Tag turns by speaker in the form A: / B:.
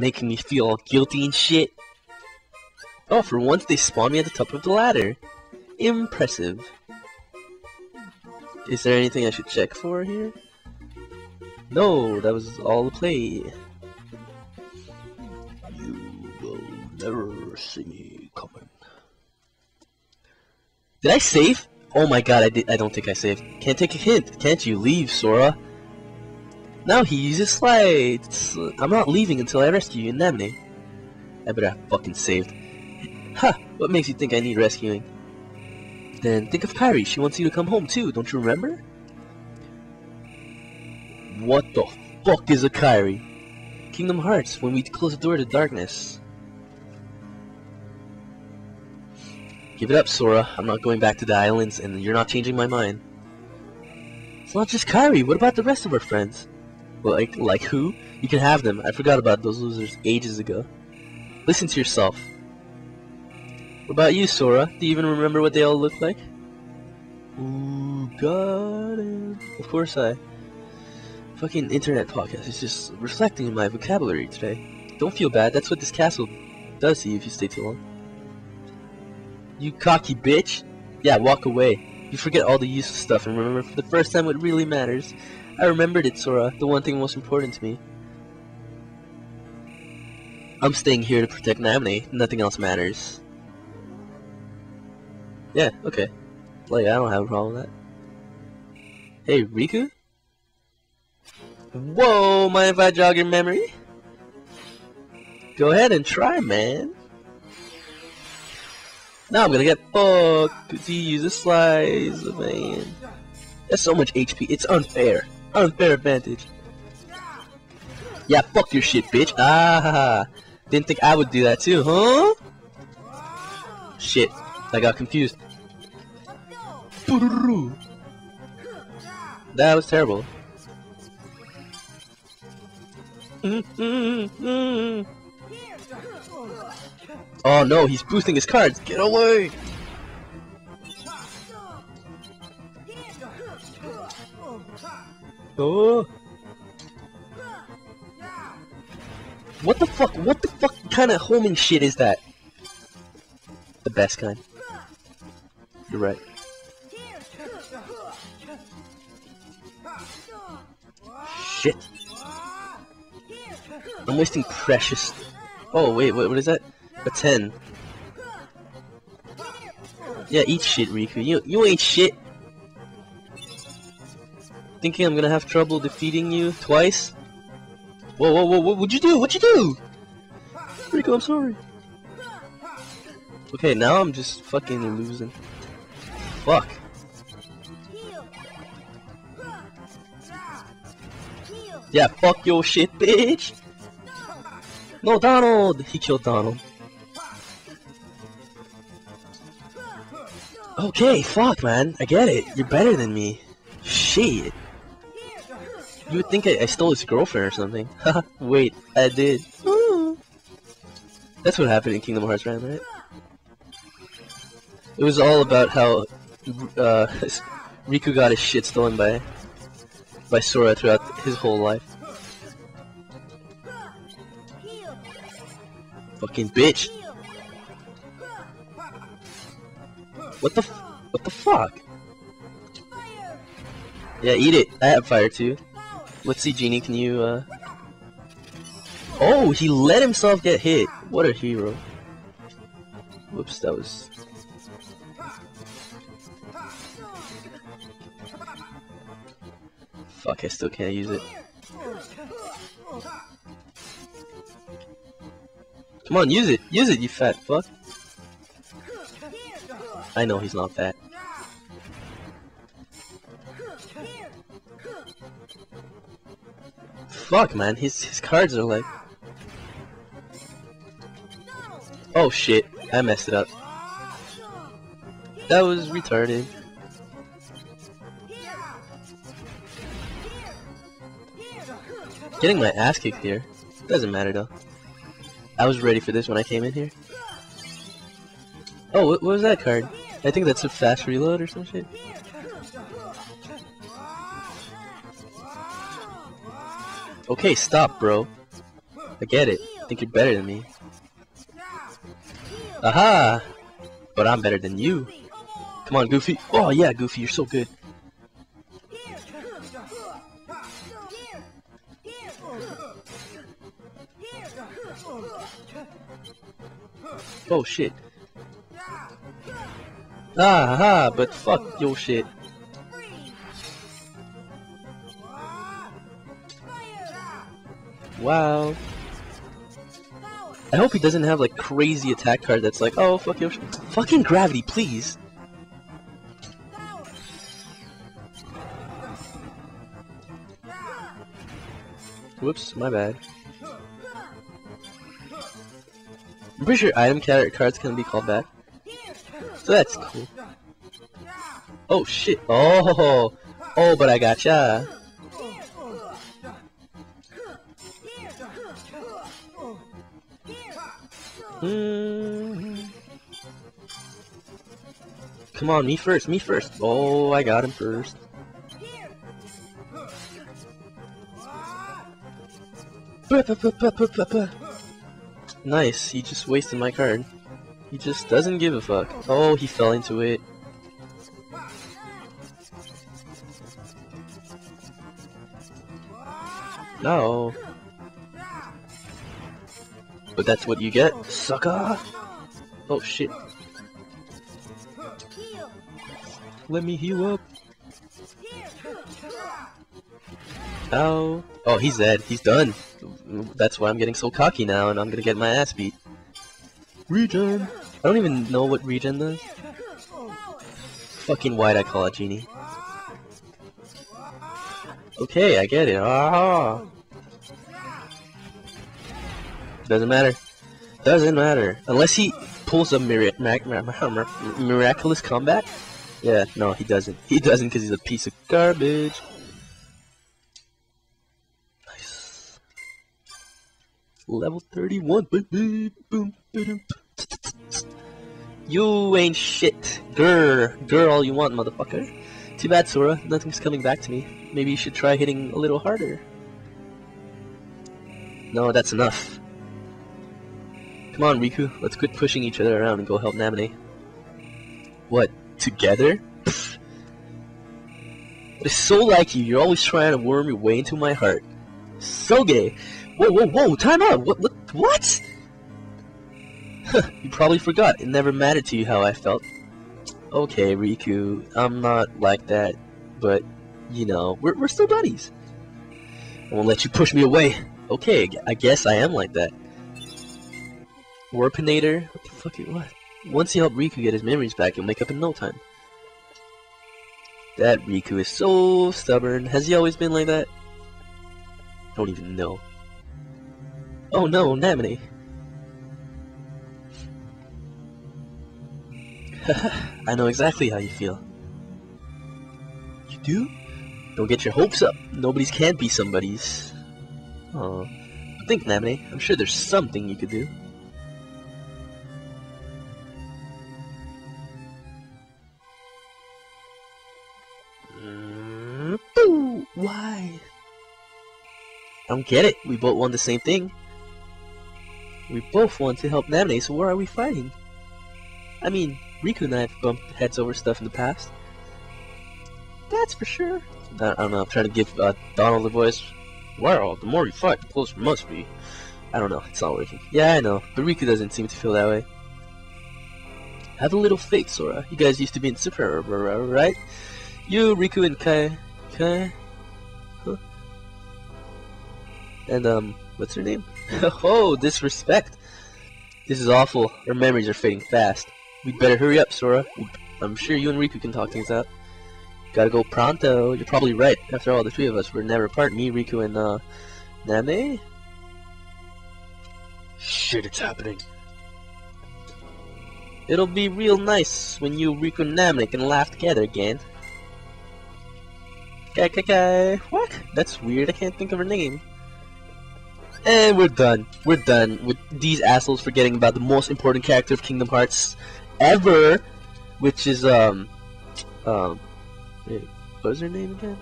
A: making me feel all guilty and shit. Oh, for once they spawned me at the top of the ladder. Impressive. Is there anything I should check for here? No, that was all the play. You will never see me coming. Did I save? Oh my god, I did. I don't think I saved. Can't take a hint, can't you? Leave, Sora. Now he uses sleights. Uh, I'm not leaving until I rescue you, Namine. I better have fucking saved. Ha! What makes you think I need rescuing? Then think of Kairi. She wants you to come home too. Don't you remember? What the fuck is a Kairi? Kingdom Hearts. When we close the door to darkness. Give it up, Sora. I'm not going back to the islands, and you're not changing my mind. It's not just Kairi. What about the rest of our friends? Like, like who? You can have them. I forgot about those losers ages ago. Listen to yourself. What about you, Sora? Do you even remember what they all look like? Ooh, got it. Of course I. Fucking internet podcast is just reflecting in my vocabulary today. Don't feel bad. That's what this castle does to you if you stay too long. You cocky bitch. Yeah, walk away. You forget all the useless stuff and remember for the first time what really matters. I remembered it, Sora. The one thing most important to me. I'm staying here to protect Namine. Nothing else matters. Yeah, okay. Like, I don't have a problem with that. Hey, Riku? Whoa, mind if I jog your memory? Go ahead and try, man. Now I'm gonna get fucked because he uses sleights, man. That's so much HP. It's unfair. Unfair advantage. Yeah, fuck your shit, bitch. Ah, didn't think I would do that too, huh? Shit, I got confused. That was terrible. Oh no, he's boosting his cards. Get away! What the fuck? What the fuck kind of homing shit is that? The best kind. You're right. Shit. I'm wasting precious. Oh wait, what, what is that? A 10. Yeah, eat shit, Riku. You you ain't shit. Thinking I'm gonna have trouble defeating you twice? Whoa, whoa, whoa, what'd you do? What'd you do? Riku, I'm sorry. Okay, now I'm just fucking losing. Fuck. Yeah, fuck your shit, bitch! No, Donald! He killed Donald. Okay, fuck, man. I get it. You're better than me. Shit. You would think I, I stole his girlfriend or something. Wait, I did. That's what happened in Kingdom Hearts, right? right? It was all about how uh, Riku got his shit stolen by by Sora throughout his whole life. Fucking bitch. What the what the fuck? Yeah, eat it. I have fire too. Let's see, Genie, can you, uh... Oh, he let himself get hit. What a hero. Whoops, that was... Fuck, I still can't use it. Come on, use it! Use it, you fat fuck! I know he's not fat. Fuck, man, his, his cards are like... Oh shit, I messed it up. That was retarded. Getting my ass kicked here. Doesn't matter though. I was ready for this when I came in here. Oh, what, what was that card? I think that's a fast reload or some shit. Okay, stop, bro. I get it. think you're better than me. Aha! But I'm better than you. Come on, Goofy. Oh, yeah, Goofy, you're so good. Oh, shit. Ah, but fuck your shit. Wow. I hope he doesn't have like crazy attack card that's like, oh fuck your fucking gravity, please. Whoops, my bad. I'm pretty sure item cards can be called back. So that's cool. Oh shit. Oh, oh, but I gotcha. Hmm. Come on, me first, me first. Oh, I got him first. Nice, he just wasted my card. He just doesn't give a fuck. Oh, he fell into it. No. But that's what you get, sucker! Oh shit. Let me heal up. Ow. Oh, he's dead. He's done. That's why I'm getting so cocky now, and I'm gonna get my ass beat. Regen! I don't even know what regen does. Fucking white I call it, Genie. Okay, I get it. Ah. Doesn't matter. Doesn't matter. Unless he pulls a mir miraculous comeback? Yeah, no, he doesn't. He doesn't because he's a piece of garbage. Nice. Level 31. Boom, boom, boom, you ain't shit. Grr. Grr all you want, motherfucker. Too bad, Sora. Nothing's coming back to me. Maybe you should try hitting a little harder. No, that's enough. Come on, Riku. Let's quit pushing each other around and go help Namine. What? Together? It's so like you. You're always trying to worm your way into my heart. So gay. Whoa, whoa, whoa! Time out. What? What? what? you probably forgot. It never mattered to you how I felt. Okay, Riku. I'm not like that, but you know, we're we're still buddies. I won't let you push me away. Okay, I guess I am like that. Warpinator? What the fuck? Is what? Once you help Riku get his memories back, he'll make up in no time. That Riku is so stubborn. Has he always been like that? Don't even know. Oh no, Namine. I know exactly how you feel. You do? Don't get your hopes up. Nobody's can't be somebody's. Oh, think, Namine. I'm sure there's something you could do. I don't get it. We both want the same thing. We both want to help Namine, so why are we fighting? I mean, Riku and I have bumped heads over stuff in the past. That's for sure. I, don't know, I'm trying to give uh, Donald a voice. Well, the more you fight, the closer it must be. I don't know, it's not working. Yeah, I know, but Riku doesn't seem to feel that way. Have a little faith, Sora. You guys used to be in Super, right? You, Riku, and Kai... Kai... And, um, what's her name? oh, disrespect! This is awful. Our memories are fading fast. We'd better hurry up, Sora. I'm sure you and Riku can talk things out. Gotta go pronto. You're probably right. After all, the three of us were never apart. Me, Riku, and, uh, Name? Shit, it's happening. It'll be real nice when you, Riku, and Namine can laugh together again. Okay, okay, okay. What? That's weird. I can't think of her name. And we're done. We're done with these assholes forgetting about the most important character of Kingdom Hearts ever, which is um um. Wait, what was her name again?